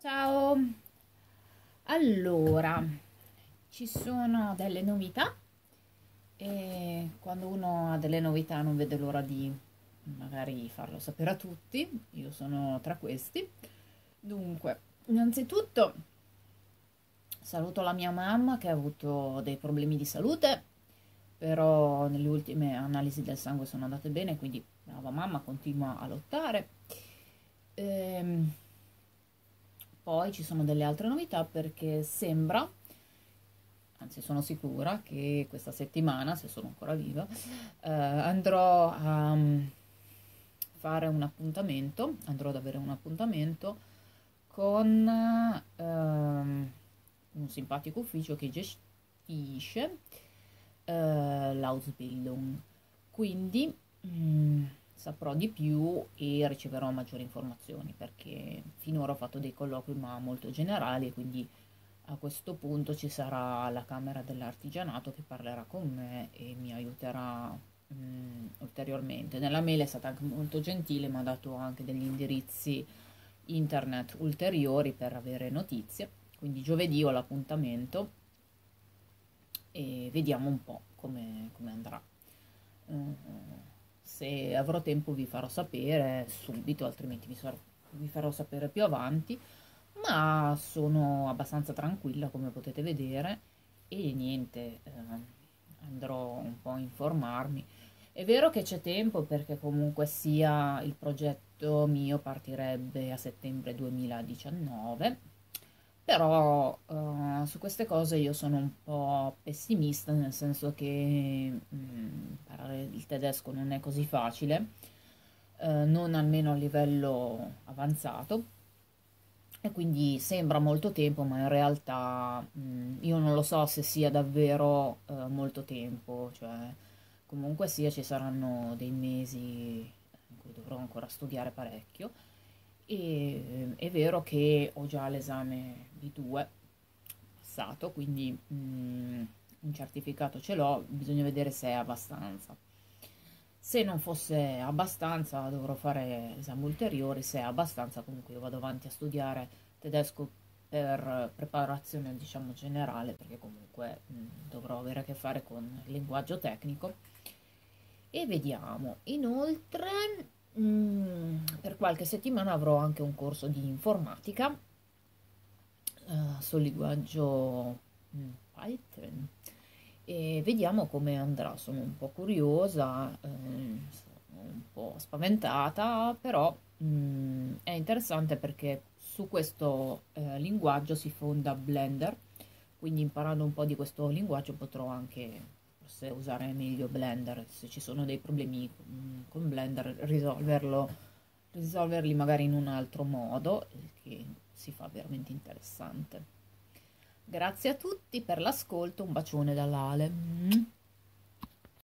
Ciao! Allora, ci sono delle novità e quando uno ha delle novità non vede l'ora di magari farlo sapere a tutti, io sono tra questi. Dunque, innanzitutto saluto la mia mamma che ha avuto dei problemi di salute, però nelle ultime analisi del sangue sono andate bene, quindi brava mamma, continua a lottare. Ehm, poi ci sono delle altre novità perché sembra, anzi sono sicura, che questa settimana, se sono ancora viva, eh, andrò a mm, fare un appuntamento, andrò ad avere un appuntamento con ehm, un simpatico ufficio che gestisce eh, l'Ausbildung. Quindi... Mm, saprò di più e riceverò maggiori informazioni perché finora ho fatto dei colloqui ma molto generali quindi a questo punto ci sarà la Camera dell'Artigianato che parlerà con me e mi aiuterà mh, mm, ulteriormente. Nella mail è stata anche molto gentile, mi ha dato anche degli indirizzi internet ulteriori per avere notizie, quindi giovedì ho l'appuntamento e vediamo un po' come, come andrà. Uh, se avrò tempo vi farò sapere subito, altrimenti vi, sarò, vi farò sapere più avanti, ma sono abbastanza tranquilla come potete vedere e niente, eh, andrò un po' a informarmi. È vero che c'è tempo perché comunque sia il progetto mio partirebbe a settembre 2019 però uh, su queste cose io sono un po' pessimista, nel senso che mh, mm, il tedesco non è così facile, uh, non almeno a livello avanzato, e quindi sembra molto tempo, ma in realtà mh, mm, io non lo so se sia davvero uh, molto tempo, cioè comunque sia ci saranno dei mesi in cui dovrò ancora studiare parecchio e è vero che ho già l'esame B2 passato, quindi mm, un certificato ce l'ho, bisogna vedere se è abbastanza. Se non fosse abbastanza dovrò fare esami ulteriori, se è abbastanza comunque io vado avanti a studiare tedesco per preparazione diciamo generale perché comunque mh, mm, dovrò avere a che fare con il linguaggio tecnico. E vediamo. Inoltre Mm, per qualche settimana avrò anche un corso di informatica uh, sul linguaggio mm, Python e vediamo come andrà. Sono un po' curiosa, um, un po' spaventata, però um, è interessante perché su questo uh, linguaggio si fonda Blender, quindi imparando un po' di questo linguaggio potrò anche forse usare meglio Blender, se ci sono dei problemi con Blender, risolverlo, risolverli magari in un altro modo, che si fa veramente interessante. Grazie a tutti per l'ascolto, un bacione dall'Ale.